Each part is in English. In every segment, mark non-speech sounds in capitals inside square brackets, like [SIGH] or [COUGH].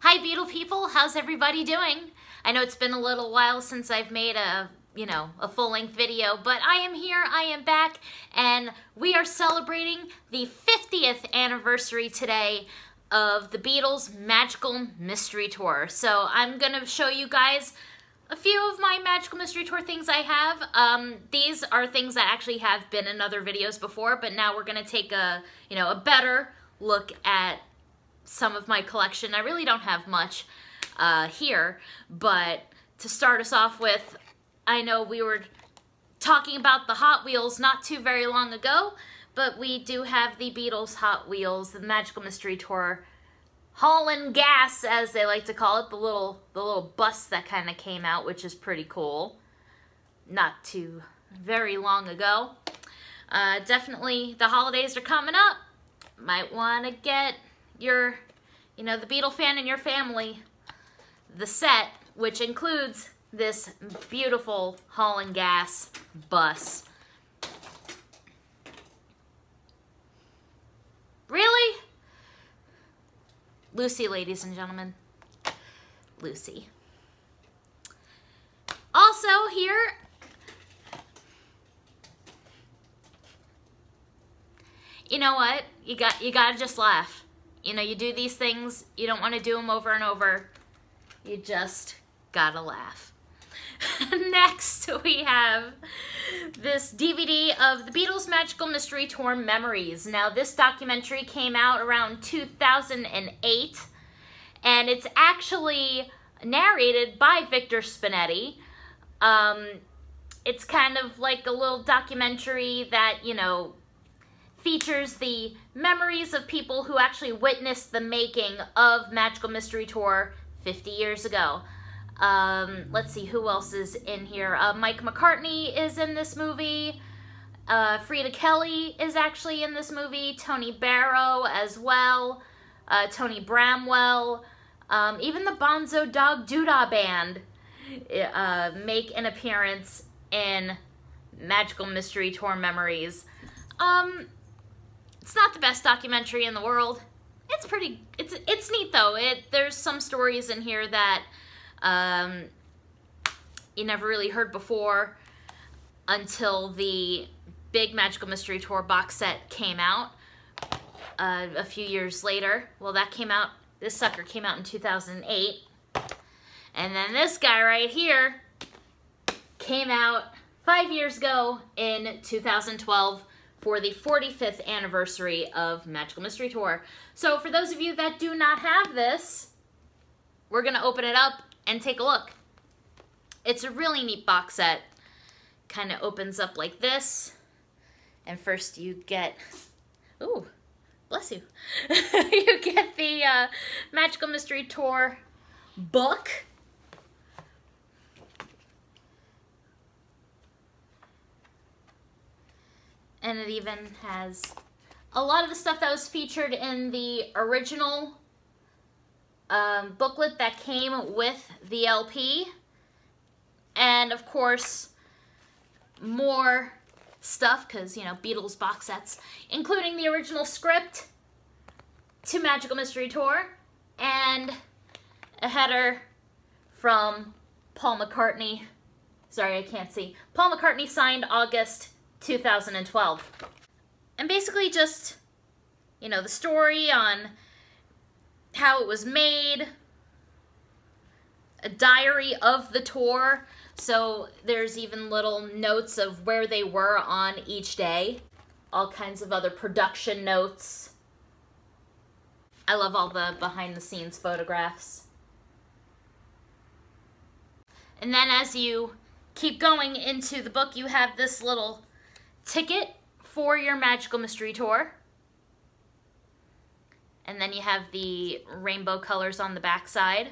Hi Beatle people, how's everybody doing? I know it's been a little while since I've made a, you know, a full-length video, but I am here, I am back, and we are celebrating the 50th anniversary today of the Beatles Magical Mystery Tour. So I'm gonna show you guys a few of my Magical Mystery Tour things I have. Um, these are things that actually have been in other videos before, but now we're gonna take a, you know, a better look at some of my collection. I really don't have much uh, here, but to start us off with, I know we were talking about the Hot Wheels not too very long ago, but we do have the Beatles Hot Wheels, the Magical Mystery Tour hauling gas, as they like to call it, the little the little bus that kind of came out, which is pretty cool. Not too very long ago. Uh, definitely, the holidays are coming up. Might want to get your, you know, the Beatle fan in your family the set, which includes this beautiful hauling gas bus. Really? Lucy, ladies and gentlemen. Lucy. Also here, you know what? You got you got to just laugh. You know, you do these things, you don't want to do them over and over. You just got to laugh. [LAUGHS] Next, we have this DVD of the Beatles Magical Mystery Tour Memories. Now, this documentary came out around 2008, and it's actually narrated by Victor Spinetti. Um, it's kind of like a little documentary that, you know, features the memories of people who actually witnessed the making of Magical Mystery Tour 50 years ago. Um, let's see who else is in here. Uh, Mike McCartney is in this movie. Uh, Freda Kelly is actually in this movie. Tony Barrow as well. Uh, Tony Bramwell. Um, even the Bonzo Dog Doodah Band uh, make an appearance in Magical Mystery Tour Memories. Um, it's not the best documentary in the world. It's pretty, it's, it's neat though. It, there's some stories in here that um, you never really heard before until the big Magical Mystery Tour box set came out uh, a few years later. Well, that came out, this sucker came out in 2008. And then this guy right here came out five years ago in 2012 for the 45th anniversary of Magical Mystery Tour. So for those of you that do not have this, we're to open it up and take a look. It's a really neat box set. Kind of opens up like this. And first you get, ooh, bless you. [LAUGHS] you get the uh, Magical Mystery Tour book. And it even has a lot of the stuff that was featured in the original um, booklet that came with the LP. And of course, more stuff, because, you know, Beatles box sets, including the original script to Magical Mystery Tour, and a header from Paul McCartney. Sorry, I can't see. Paul McCartney signed August 2012. And basically just, you know, the story on how it was made, a diary of the tour. So there's even little notes of where they were on each day. All kinds of other production notes. I love all the behind the scenes photographs. And then as you keep going into the book, you have this little ticket for your Magical Mystery Tour. And then you have the rainbow colors on the back side.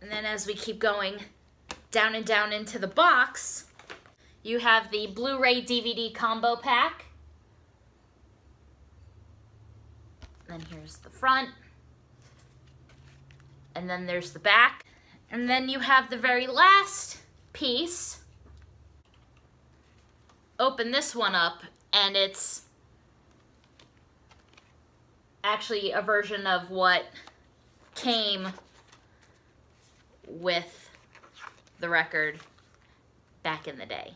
And then as we keep going down and down into the box, you have the Blu-ray DVD combo pack. And then here's the front. And then there's the back. And then you have the very last piece. Open this one up and it's actually a version of what came with the record back in the day.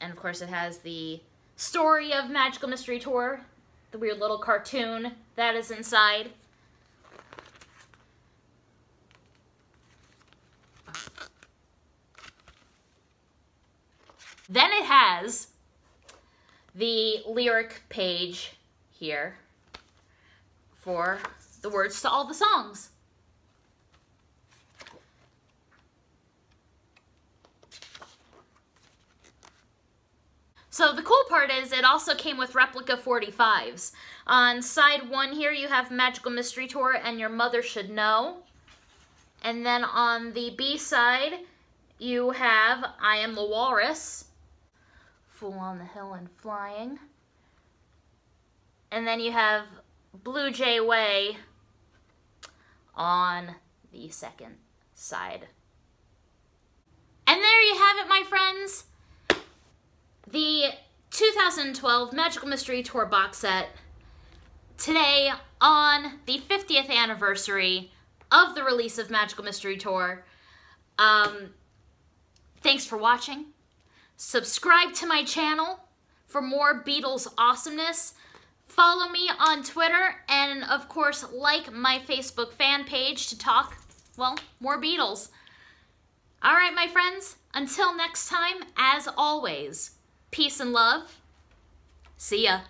And of course it has the story of Magical Mystery Tour, the weird little cartoon that is inside. Then it has the lyric page here for the words to all the songs. So the cool part is it also came with replica 45s. On side one here you have Magical Mystery Tour and Your Mother Should Know. And then on the B side you have I Am the Walrus. Fool on the Hill and Flying. And then you have Blue Jay Way on the second side. And there you have it, my friends. The 2012 Magical Mystery Tour box set. Today, on the 50th anniversary of the release of Magical Mystery Tour. Um, thanks for watching. Subscribe to my channel for more Beatles awesomeness. Follow me on Twitter and, of course, like my Facebook fan page to talk, well, more Beatles. All right, my friends, until next time, as always, peace and love. See ya.